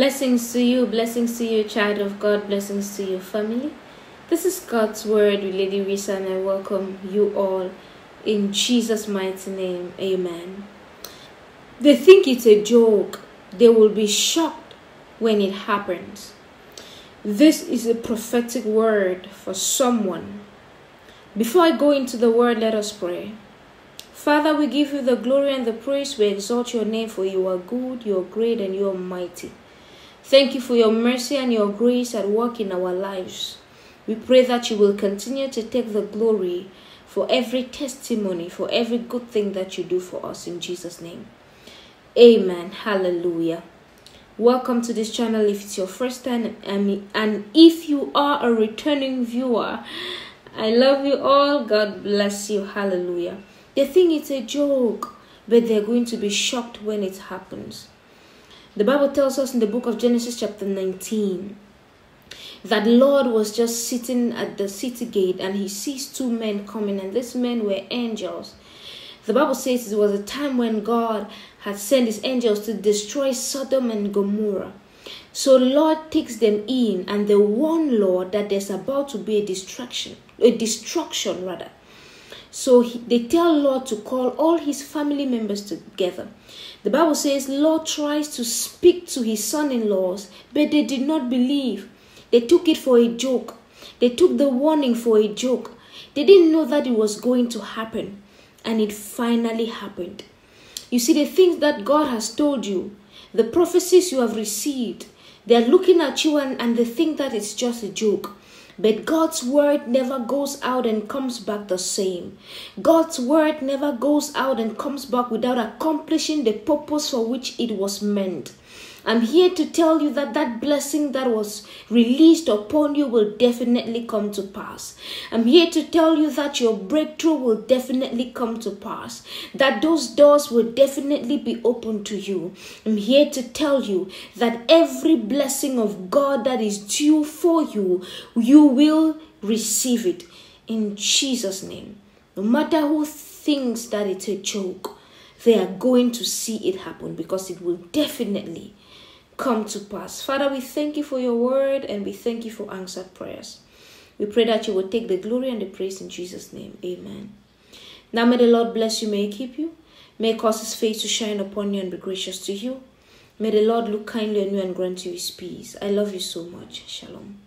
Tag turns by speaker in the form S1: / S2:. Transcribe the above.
S1: Blessings to you, blessings to you, child of God, blessings to your family. This is God's word with Lady Risa, and I welcome you all in Jesus' mighty name. Amen. They think it's a joke, they will be shocked when it happens. This is a prophetic word for someone. Before I go into the word, let us pray. Father, we give you the glory and the praise. We exalt your name, for you are good, you are great, and you are mighty. Thank you for your mercy and your grace at work in our lives. We pray that you will continue to take the glory for every testimony, for every good thing that you do for us in Jesus' name. Amen. Hallelujah. Welcome to this channel if it's your first time and if you are a returning viewer. I love you all. God bless you. Hallelujah. They think it's a joke, but they're going to be shocked when it happens. The Bible tells us in the book of Genesis, chapter 19, that Lot was just sitting at the city gate and he sees two men coming, and these men were angels. The Bible says it was a time when God had sent his angels to destroy Sodom and Gomorrah. So Lot takes them in and they warn Lot that there's about to be a destruction, a destruction rather. So he, they tell Lot to call all his family members together. The Bible says Lot tries to speak to his son-in-laws, but they did not believe. They took it for a joke. They took the warning for a joke. They didn't know that it was going to happen. And it finally happened. You see, the things that God has told you, the prophecies you have received, they're looking at you and, and they think that it's just a joke. But God's word never goes out and comes back the same. God's word never goes out and comes back without accomplishing the purpose for which it was meant. I'm here to tell you that that blessing that was released upon you will definitely come to pass. I'm here to tell you that your breakthrough will definitely come to pass, that those doors will definitely be open to you. I'm here to tell you that every blessing of God that is due for you, you will receive it in Jesus' name. No matter who thinks that it's a joke, they are going to see it happen because it will definitely come to pass. Father, we thank you for your word and we thank you for answered prayers. We pray that you will take the glory and the praise in Jesus' name. Amen. Now may the Lord bless you, may he keep you, may he cause his face to shine upon you and be gracious to you. May the Lord look kindly on you and grant you his peace. I love you so much. Shalom.